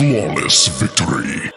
flawless victory.